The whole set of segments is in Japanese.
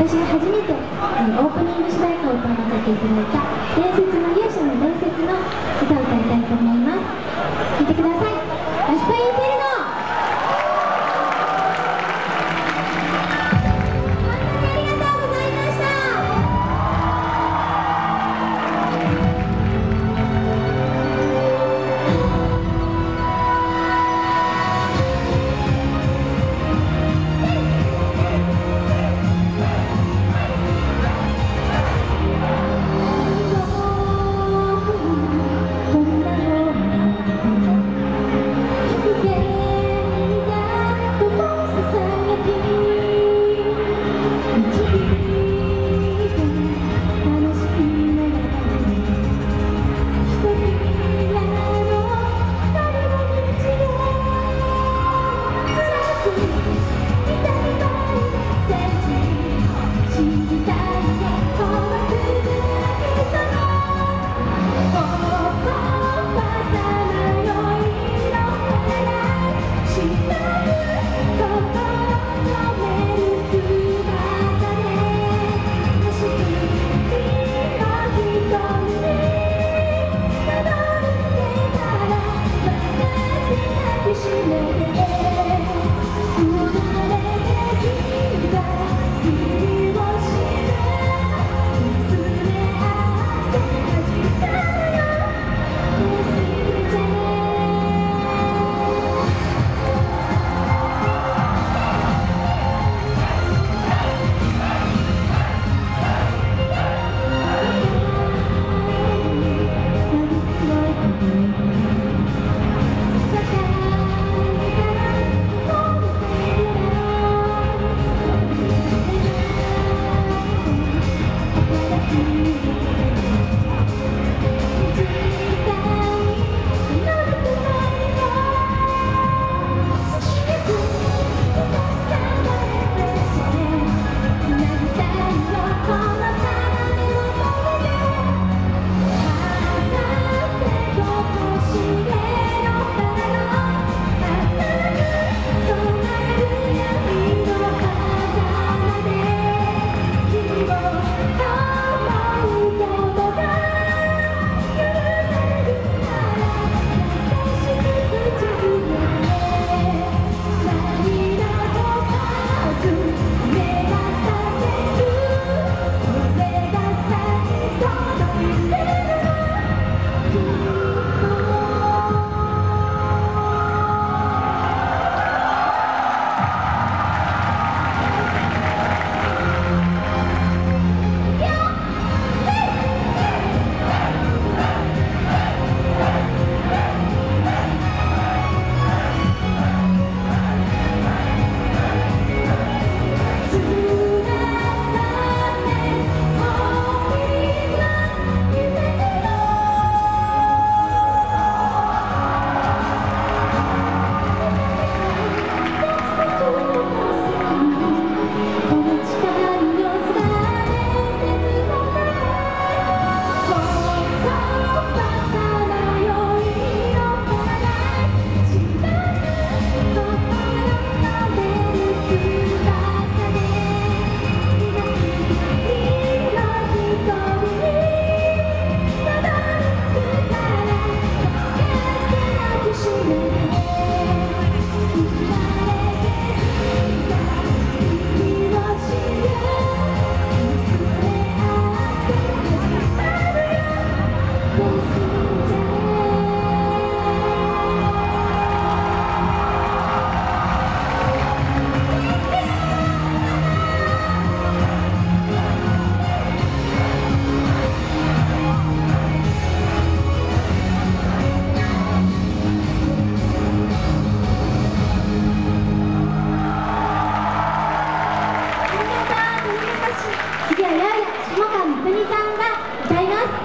私が初めてあのオープニング主題歌を歌わせていただいた伝説の勇者の伝説の歌を歌いたいと思います。聴いてください。ラストイン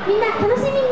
みんな楽しみに。